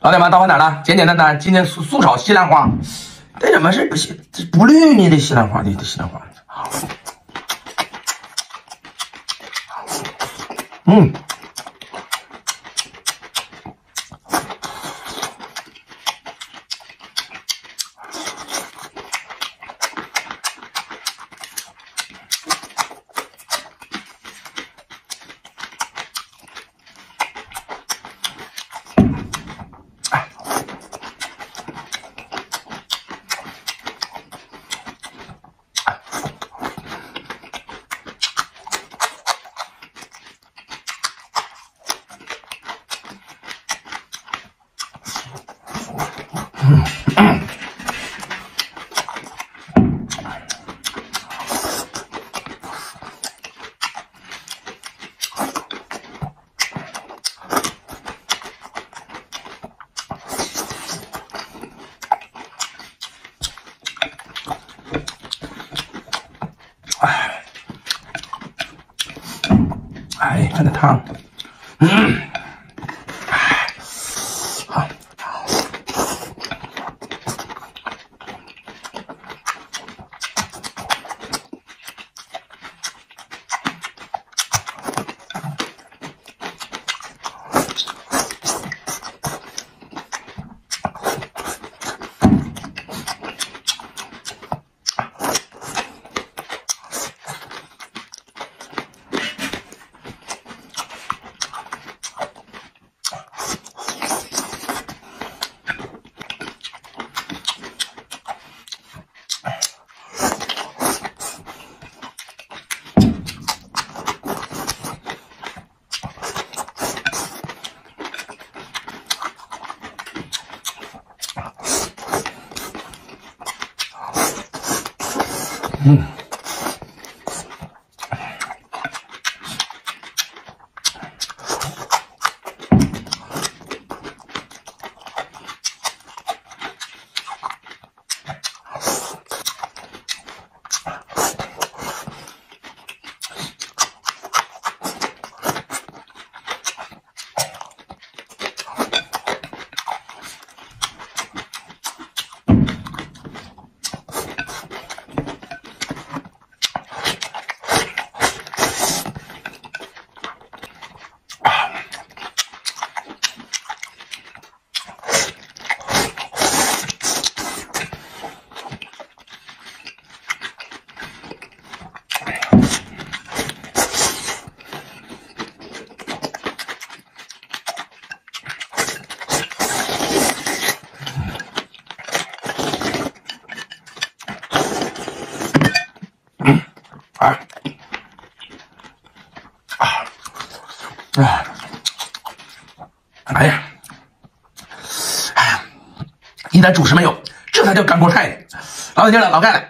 老铁们，到饭点了，简简单单，今天素素炒西兰花。这怎么是不西这不绿呢？这西兰花这这西兰花，嗯。哎，哎，看这汤，嗯。嗯。哎，哎呀，哎呀，一点主食没有，这才叫干锅菜呢！老铁了，老盖了。